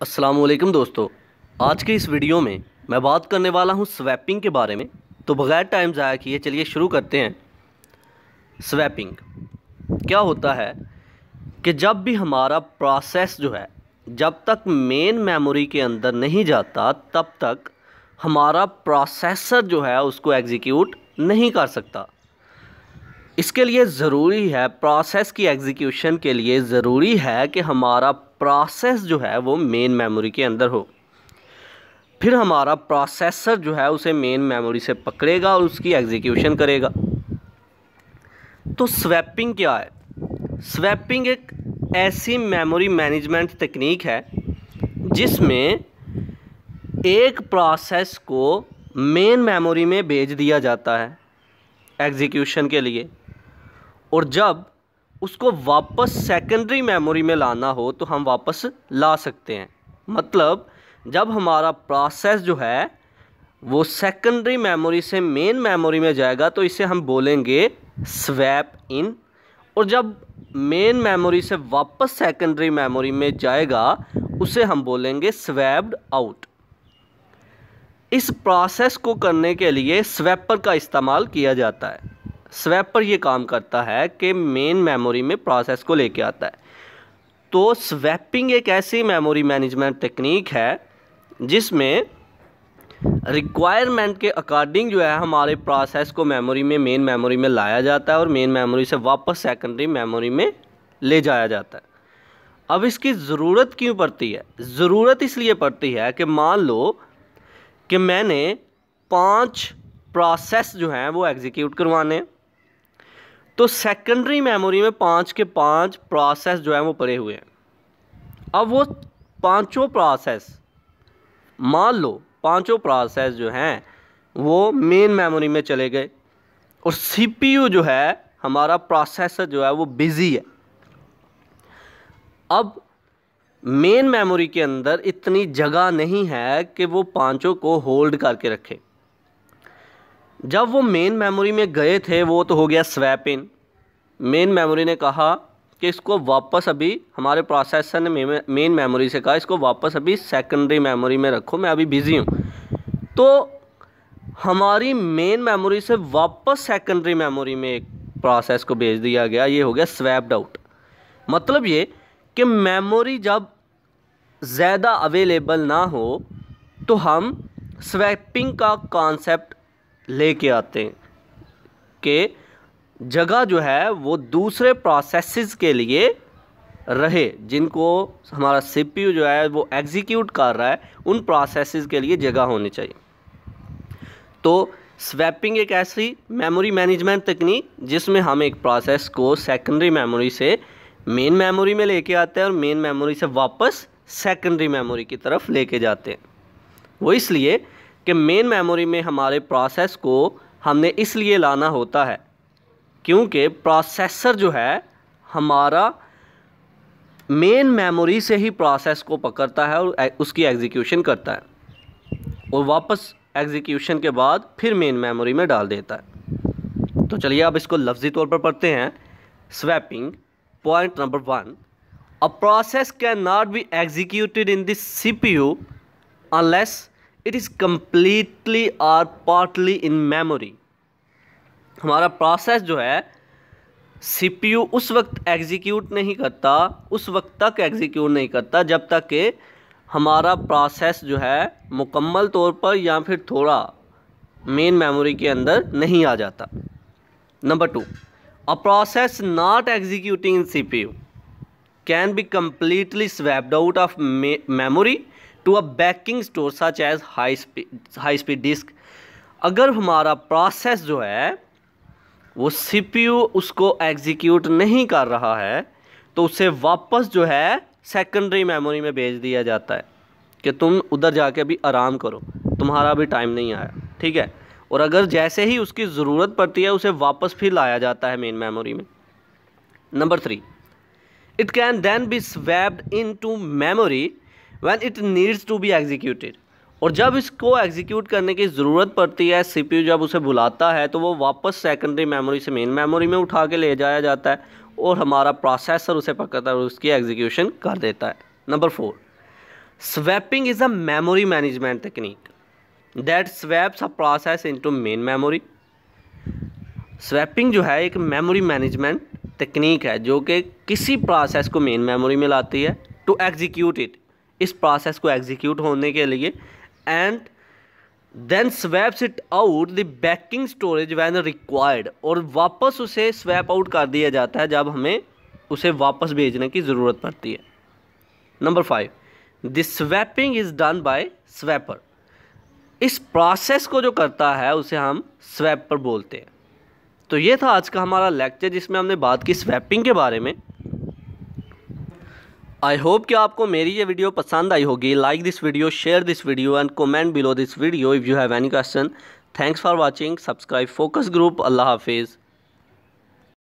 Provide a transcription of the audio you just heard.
असलम दोस्तों। आज के इस वीडियो में मैं बात करने वाला हूँ स्वैपिंग के बारे में। तो बग़ैर टाइम ज़ाया किए चलिए शुरू करते हैं। स्वैपिंग क्या होता है कि जब भी हमारा प्रोसेस जो है, जब तक मेन मेमोरी के अंदर नहीं जाता, तब तक हमारा प्रोसेसर जो है उसको एग्जीक्यूट नहीं कर सकता। इसके लिए ज़रूरी है प्रोसेस की एग्जीक्यूशन के लिए ज़रूरी है कि हमारा प्रोसेस जो है वो मेन मेमोरी के अंदर हो। फिर हमारा प्रोसेसर जो है उसे मेन मेमोरी से पकड़ेगा और उसकी एग्जीक्यूशन करेगा। तो स्वैपिंग क्या है? स्वैपिंग एक ऐसी मेमोरी मैनेजमेंट तकनीक है जिसमें एक प्रोसेस को मेन मेमोरी में भेज दिया जाता है एग्जीक्यूशन के लिए। और जब उसको वापस सेकेंडरी मेमोरी में लाना हो तो हम वापस ला सकते हैं। मतलब जब हमारा प्रोसेस जो है, वो सेकेंडरी मेमोरी से मेन मेमोरी में जाएगा तो इसे हम बोलेंगे स्वैप इन और जब मेन मेमोरी से वापस सेकेंडरी मेमोरी में जाएगा, उसे हम बोलेंगे स्वैप्ड आउट इस प्रोसेस को करने के लिए स्वैपर का इस्तेमाल किया जाता है। स्वैपर ये काम करता है कि मेन मेमोरी में प्रोसेस को लेके आता है। तो स्वैपिंग एक ऐसी मेमोरी मैनेजमेंट टेक्निक है, जिसमें रिक्वायरमेंट के अकॉर्डिंग जो है हमारे प्रोसेस को मेमोरी में मेन मेमोरी में लाया जाता है और मेन मेमोरी से वापस सेकेंडरी मेमोरी में ले जाया जाता है। अब इसकी ज़रूरत क्यों पड़ती है? ज़रूरत इसलिए पड़ती है कि मान लो कि मैंने पाँच प्रोसेस जो हैं वो एग्जीक्यूट करवाने तो सेकेंडरी मेमोरी में पाँच के पाँच प्रोसेस जो है वो पड़े हुए हैं। अब वो पाँचों प्रोसेस मान लो पाँचों प्रोसेस जो हैं, वो मेन मेमोरी में चले गए। और सीपीयू जो है, हमारा प्रोसेसर जो है वो बिज़ी है। अब मेन मेमोरी के अंदर इतनी जगह नहीं है कि वो पाँचों को होल्ड करके रखे। जब वो मेन मेमोरी में गए थे, वो तो हो गया स्वैप इन मेन मेमोरी ने कहा कि इसको वापस अभी हमारे प्रोसेसर ने मेन मेमोरी से कहा, इसको वापस अभी सेकेंडरी मेमोरी में रखो, मैं अभी बिज़ी हूँ। तो हमारी मेन मेमोरी से वापस सेकेंडरी मेमोरी में एक प्रोसेस को भेज दिया गया, ये हो गया स्वैप्ड आउट मतलब ये कि मेमोरी जब ज़्यादा अवेलेबल ना हो तो हम स्वैपिंग का कॉन्सेप्ट लेके आते हैं कि जगह जो है, वो दूसरे प्रोसेसेस के लिए रहे, जिनको हमारा सीपीयू जो है, वो एग्जीक्यूट कर रहा है, उन प्रोसेसेस के लिए जगह होनी चाहिए। तो स्वैपिंग एक ऐसी मेमोरी मैनेजमेंट तकनीक जिसमें हम एक प्रोसेस को सेकेंडरी मेमोरी से मेन मेमोरी में लेके आते हैं और मेन मेमोरी से वापस सेकेंडरी मेमोरी की तरफ़ लेके जाते हैं। वो इसलिए कि मेन मेमोरी में हमारे प्रोसेस को हमने इसलिए लाना होता है क्योंकि प्रोसेसर जो है हमारा मेन मेमोरी से ही प्रोसेस को पकड़ता है और उसकी एग्जीक्यूशन करता है। और वापस एग्जीक्यूशन के बाद फिर मेन मेमोरी में डाल देता है। तो चलिए अब इसको लफ्ज़ी तौर पर पढ़ते हैं। Swapping point number one a process can not be executed in this C P U unless it is completely और पार्टली इन मेमोरी हमारा प्रोसेस जो है सीपीयू उस वक्त एग्जीक्यूट नहीं करता, उस वक्त तक एग्जीक्यूट नहीं करता, जब तक कि हमारा प्रोसेस जो है, मुकम्मल तौर पर या फिर थोड़ा मेन मेमोरी के अंदर नहीं आ जाता। Number two a process not executing in CPU can be completely swapped out of memory to a backing store such as high speed high speed disk अगर हमारा प्रोसेस जो है वो सीपीयू उसको एग्जीक्यूट नहीं कर रहा है तो उसे वापस जो है सेकेंडरी मेमोरी में भेज दिया जाता है कि तुम उधर जाके अभी आराम करो। तुम्हारा अभी टाइम नहीं आया, ठीक है? और अगर जैसे ही उसकी ज़रूरत पड़ती है, उसे वापस फिर लाया जाता है मेन मेमोरी में। Number three it can then be swapped in to memory when it needs to be executed और जब इसको एग्जीक्यूट करने की ज़रूरत पड़ती है सीपीयू जब उसे बुलाता है तो वो वापस सेकेंडरी मेमोरी से मेन मेमोरी में उठा के ले जाया जाता है और हमारा प्रोसेसर उसे पकड़ता है और उसकी एग्जीक्यूशन कर देता है। Number four swapping is a memory management technique that swaps a process into main memory swapping जो है, एक मेमोरी मैनेजमेंट टेक्निक है, जो कि किसी प्रोसेस को मेन मेमोरी में लाती है टू एग्जीक्यूट इट इस प्रोसेस को एग्जीक्यूट होने के लिए and then swaps it out the backing storage when required और वापस उसे स्वैप आउट कर दिया जाता है जब हमें उसे वापस भेजने की ज़रूरत पड़ती है। Number five the swapping is done by swapper इस प्रोसेस को जो करता है, उसे हम स्वैपर बोलते हैं। तो ये था आज का हमारा लेक्चर जिसमें हमने बात की स्वैपिंग के बारे में। आई होप कि आपको मेरी ये वीडियो पसंद आई होगी। Like this video share this video and comment below this video if you have any question thanks for watching subscribe focus group अल्लाह हाफिज़